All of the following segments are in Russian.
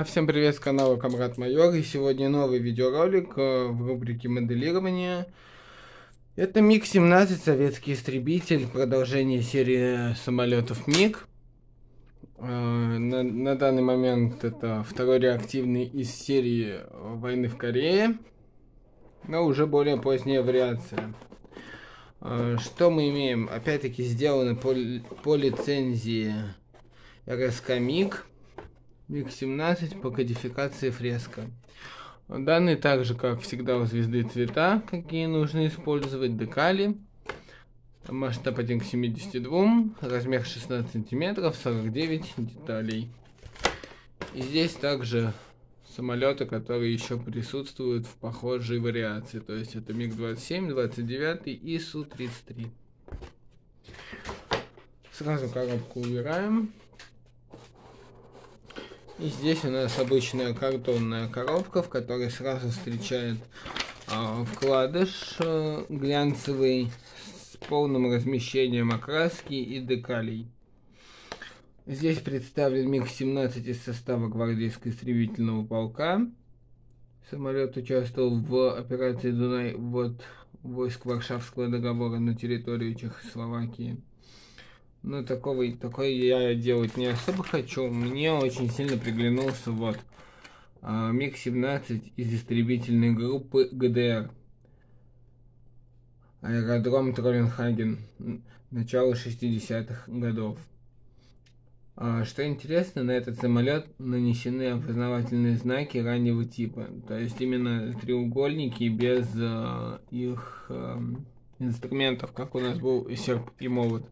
А всем привет с канала Камрад Майор и сегодня новый видеоролик э, в рубрике моделирования. Это МиГ-17 советский истребитель, продолжение серии самолетов МиГ. Э, на, на данный момент это второй реактивный из серии войны в Корее, но уже более поздняя вариация. Э, что мы имеем? Опять-таки сделаны по, по лицензии РСК МиГ. МиГ-17 по кодификации фреска. Данные также, как всегда, у звезды цвета, какие нужно использовать, декали. Масштаб 1 к 72, размер 16 сантиметров, 49 деталей. И здесь также самолеты, которые еще присутствуют в похожей вариации. То есть это МиГ-27, 29 и Су-33. Сразу коробку убираем. И здесь у нас обычная картонная коробка, в которой сразу встречает э, вкладыш э, глянцевый с полным размещением окраски и декалей. Здесь представлен МиГ-17 из состава гвардейского истребительного полка. Самолет участвовал в операции Дунай вот войск Варшавского договора на территории Чехословакии. Но такого, такое я делать не особо хочу. Мне очень сильно приглянулся вот а, МиГ-17 из истребительной группы ГДР. Аэродром Тролленхаген. Начало 60-х годов. А, что интересно, на этот самолет нанесены опознавательные знаки раннего типа. То есть именно треугольники без э, их инструментов, как у нас был серп и молот.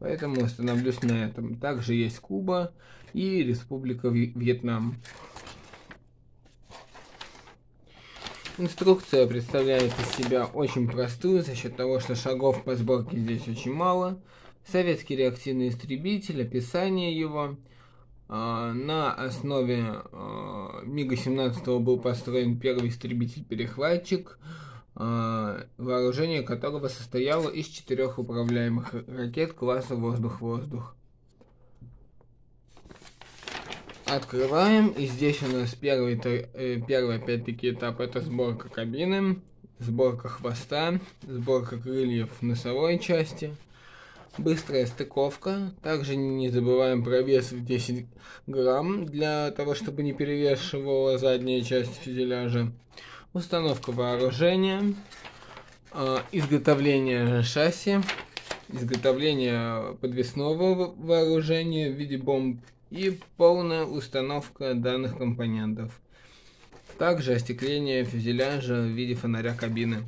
Поэтому остановлюсь на этом. Также есть Куба и Республика Вьетнам. Инструкция представляет из себя очень простую, за счет того, что шагов по сборке здесь очень мало. Советский реактивный истребитель, описание его. А, на основе а, МиГа-17 был построен первый истребитель-перехватчик. А, вооружение которого состояло из четырех управляемых ракет класса воздух-воздух. Открываем, и здесь у нас первый, э, первый опять-таки этап это сборка кабины, сборка хвоста, сборка крыльев носовой части, быстрая стыковка. Также не забываем про вес в 10 грамм, для того, чтобы не перевешивала задняя часть фюзеляжа установка вооружения, а, изготовление шасси, изготовление подвесного вооружения в виде бомб и полная установка данных компонентов. Также остекление фюзеляжа в виде фонаря кабины.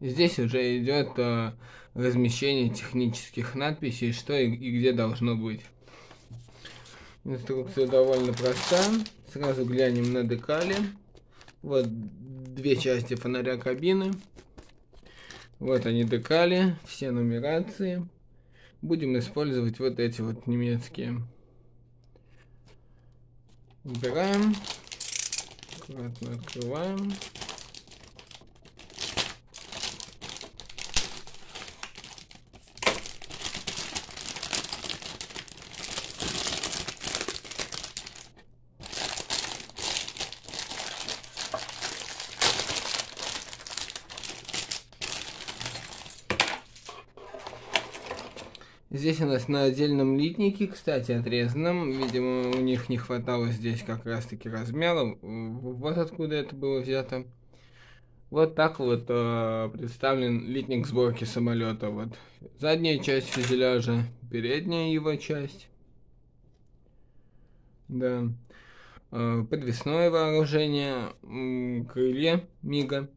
Здесь уже идет а, размещение технических надписей, что и, где должно быть. Инструкция довольно проста. Сразу глянем на декали. Вот две части фонаря кабины. Вот они декали, все нумерации. Будем использовать вот эти вот немецкие. Убираем. Аккуратно открываем. Здесь у нас на отдельном литнике, кстати, отрезанном. Видимо, у них не хватало здесь как раз-таки размера. Вот откуда это было взято. Вот так вот э, представлен литник сборки самолета. Вот задняя часть фюзеляжа, передняя его часть. Да. Э, подвесное вооружение, крылья Мига.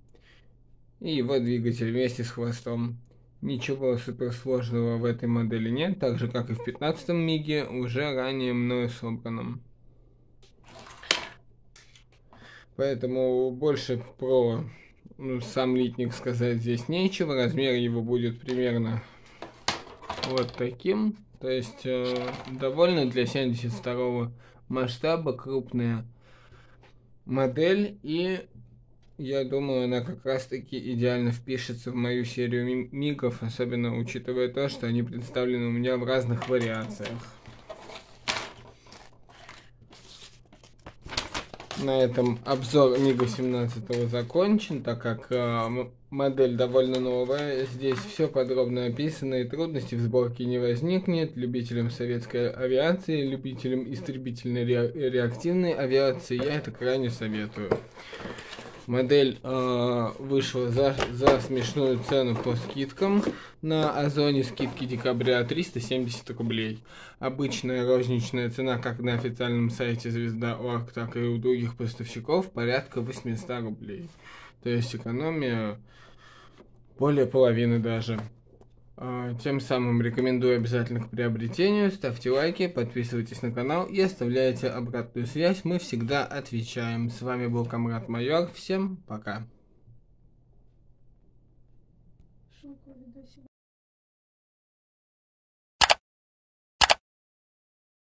И его двигатель вместе с хвостом. Ничего суперсложного в этой модели нет, так же как и в 15 миге, уже ранее мною собранном. Поэтому больше про ну, сам литник сказать здесь нечего. Размер его будет примерно вот таким. То есть э, довольно для 72 масштаба крупная модель и я думаю, она как раз-таки идеально впишется в мою серию мигов, особенно учитывая то, что они представлены у меня в разных вариациях. на этом обзор Мига 17 закончен, так как э, модель довольно новая. Здесь все подробно описано и трудностей в сборке не возникнет. Любителям советской авиации, любителям истребительной ре реактивной авиации я это крайне советую. Модель э, вышла за, за смешную цену по скидкам. На Озоне скидки декабря 370 рублей. Обычная розничная цена как на официальном сайте Звезда.орг, так и у других поставщиков порядка 800 рублей. То есть экономия более половины даже. А, тем самым рекомендую обязательно к приобретению, ставьте лайки, подписывайтесь на канал и оставляйте обратную связь, мы всегда отвечаем. С вами был Камрад Майор, всем пока. Шелковый досик.